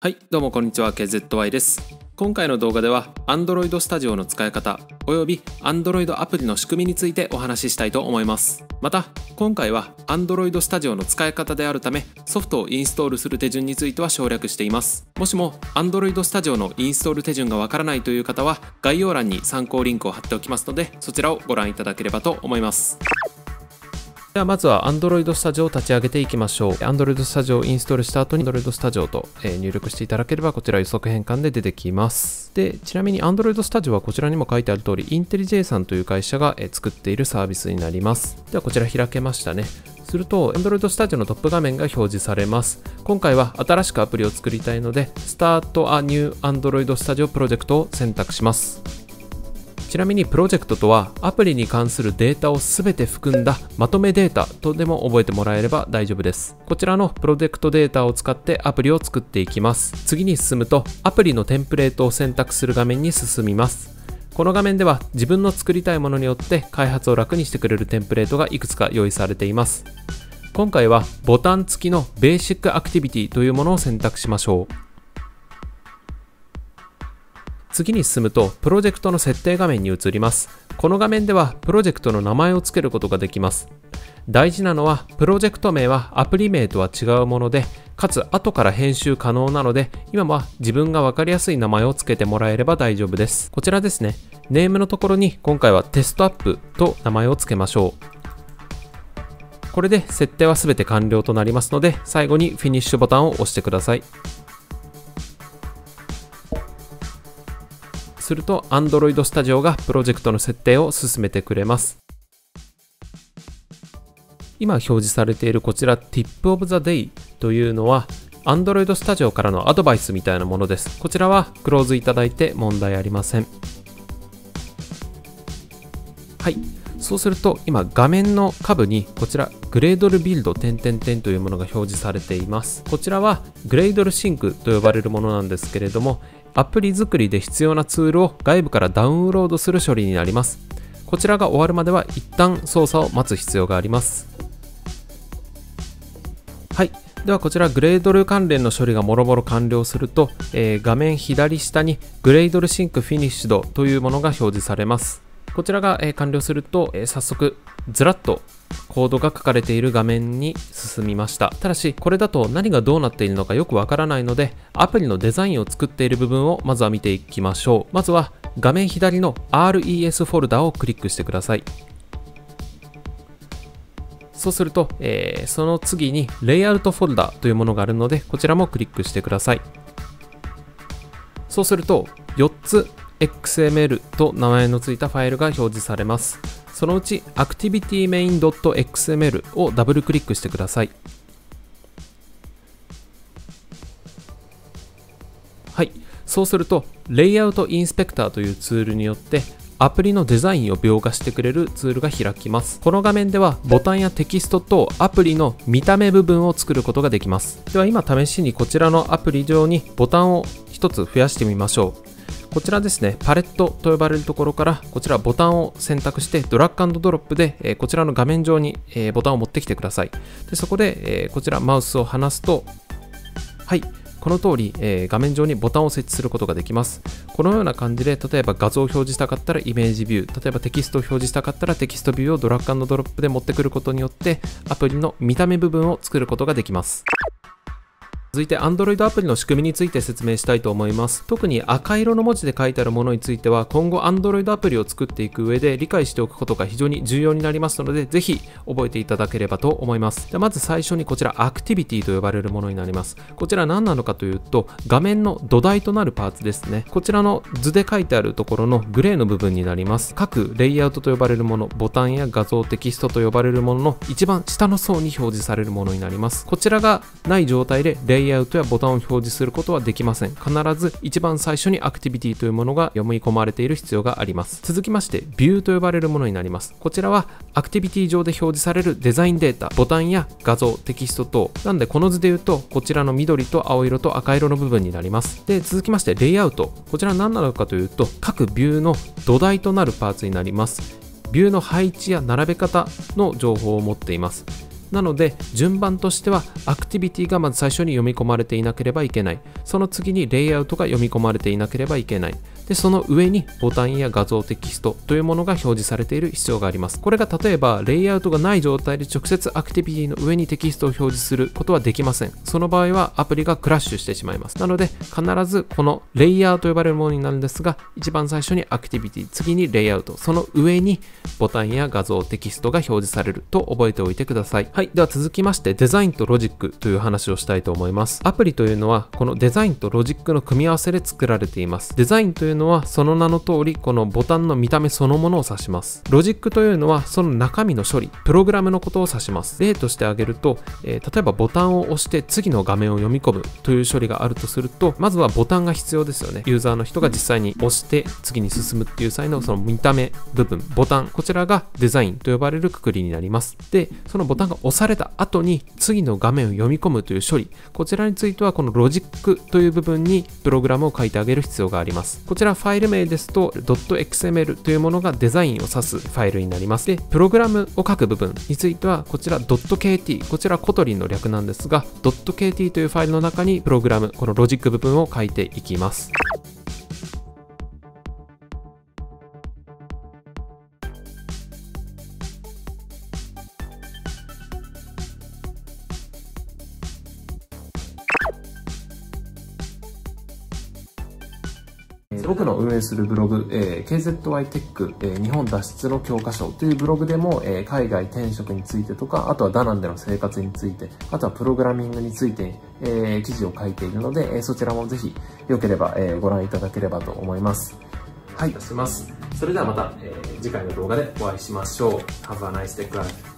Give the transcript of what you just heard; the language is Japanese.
はい、どうもこんにちは、KZY です。今回の動画では Android Studio の使い方および Android アプリの仕組みについてお話ししたいと思います。また、今回は Android Studio の使い方であるためソフトをインストールする手順については省略しています。もしも Android Studio のインストール手順がわからないという方は概要欄に参考リンクを貼っておきますのでそちらをご覧いただければと思います。ではまずは Android Studio を立ち上げていきましょう。Android Studio をインストールした後に Android Studio と、え入力していただければこちら予測変換で出てきます。で、ちなみに Android Studio はこちらにも書いてある通り IntelliJ さんという会社が、え作っているサービスになります。ではこちら開けましたね。すると Android Studio のトップ画面が表示されます。今回は新しくアプリを作りたいので Start a New Android Studio Project を選択します。ちなみにプロジェクトとはアプリに関するデータをすべて含んだまとめデータとでも覚えてもらえれば大丈夫です。こちらのプロジェクトデータを使ってアプリを作っていきます。次に進むとアプリのテンプレートを選択する画面に進みます。この画面では自分の作りたいものによって開発を楽にしてくれるテンプレートがいくつか用意されています。今回はボタン付きのベーシックアクティビティというものを選択しましょう。次に進むとプロジェクトの設定画面に移ります。この画面ではプロジェクトの名前を付けることができます。大事なのはプロジェクト名はアプリ名とは違うものでかつ後から編集可能なので今は自分が分かりやすい名前を付けてもらえれば大丈夫です。こちらですね。ネームのところに今回はテストアップと名前を付けましょう。これで設定は全て完了となりますので最後にフィニッシュボタンを押してください。すると Android Studio がプロジェクトの設定を進めてくれます。今表示されているこちら Tip of the Day というのは Android Studio からのアドバイスみたいなものです。こちらはクローズいただいて問題ありません。はい。そうすると今画面の下部にこちらグレードルビルド点々点というものが表示されています。こちらはグレードルシンクと呼ばれるものなんですけれどもアプリ作りで必要なツールを外部からダウンロードする処理になります。こちらが終わるまでは一旦操作を待つ必要があります。はい。ではこちらグレードル関連の処理がもろもろ完了すると、えー画面左下にグレードルシンクフィニッシュドというものが表示されます。こちらが、え完了すると、え早速ずらっとコードが書かれている画面に進みました。ただしこれだと何がどうなっているのかよくわからないのでアプリのデザインを作っている部分をまずは見ていきましょう。まずは画面左の RES フォルダをクリックしてください。そうすると、えーその次にレイアウトフォルダというものがあるのでこちらもクリックしてください。そうすると4つ XML と名前のついたファイルが表示されます。そのうち ActivityMain.xml をダブルクリックしてください。はい。そうするとレイアウトインスペクターというツールによってアプリのデザインを描画してくれるツールが開きます。この画面ではボタンやテキストとアプリの見た目部分を作ることができます。では今試しにこちらのアプリ上にボタンを1つ増やしてみましょう。こちらですね、パレットと呼ばれるところから、こちらボタンを選択して、ドラッグドロップで、えこちらの画面上に、えボタンを持ってきてください。でそこで、えこちらマウスを離すと、はい、この通り、え画面上にボタンを設置することができます。このような感じで、例えば画像を表示したかったらイメージビュー、例えばテキストを表示したかったらテキストビューをドラッグドロップで持ってくることによって、アプリの見た目部分を作ることができます。続いて Android アプリの仕組みについて説明したいと思います。特に赤色の文字で書いてあるものについては今後 Android アプリを作っていく上で理解しておくことが非常に重要になりますのでぜひ覚えていただければと思います。でまず最初にこちら Activity と呼ばれるものになります。こちら何なのかというと画面の土台となるパーツですね。こちらの図で書いてあるところのグレーの部分になります。各レイアウトと呼ばれるもの、ボタンや画像、テキストと呼ばれるものの一番下の層に表示されるものになります。こちらがない状態でレイイアウトやボタンを表示することはできません。必ず一番最初にアクティビティというものが読み込まれている必要があります。続きまして、ビューと呼ばれるものになります。こちらはアクティビティ上で表示されるデザインデータ、ボタンや画像、テキスト等。なんでこの図で言うと、こちらの緑と青色と赤色の部分になります。で、続きまして、レイアウト。こちら何なのかというと、各ビューの土台となるパーツになります。ビューの配置や並べ方の情報を持っています。なので順番としてはアクティビティがまず最初に読み込まれていなければいけない。その次にレイアウトが読み込まれていなければいけない。でその上にボタンや画像テキストというものが表示されている必要があります。これが例えばレイアウトがない状態で直接アクティビティの上にテキストを表示することはできません。その場合はアプリがクラッシュしてしまいます。なので必ずこのレイヤーと呼ばれるものになるんですが一番最初にアクティビティ次にレイアウト。その上にボタンや画像テキストが表示されると覚えておいてください。はい。では続きましてデザインとロジックという話をしたいと思います。アプリというのはこのデザインとロジックの組み合わせで作られています。デザインというのはその名の通りこのボタンの見た目そのものを指します。ロジックというのはその中身の処理プログラムのことを指します。例として挙げると、えー、例えばボタンを押して次の画面を読み込むという処理があるとするとまずはボタンが必要ですよね。ユーザーの人が実際に押して次に進むっていう際のその見た目部分。ボタンこちらがデザインと呼ばれるくくりになります。でそのボタンが押された後に次の画面を読み込むという処理。こちらについてはこのロジックという部分にプログラムを書いてあげる必要があります。こちららファイル名ですと .xml というものがデザインを指すファイルになります。で、プログラムを書く部分については、こちら .kt、こちら Kotlin の略なんですが、.kt というファイルの中にプログラム、このロジック部分を書いていきます。僕の運営するブログ、えー、KZY テック、え、日本脱出の教科書というブログでも、え、海外転職についてとか、あとはダナンでの生活について、あとはプログラミングについて、え、記事を書いているので、え、そちらもぜひ良ければ、え、ご覧いただければと思います。はい、します。それではまた、えー、次回の動画でお会いしましょう。Have a nice day,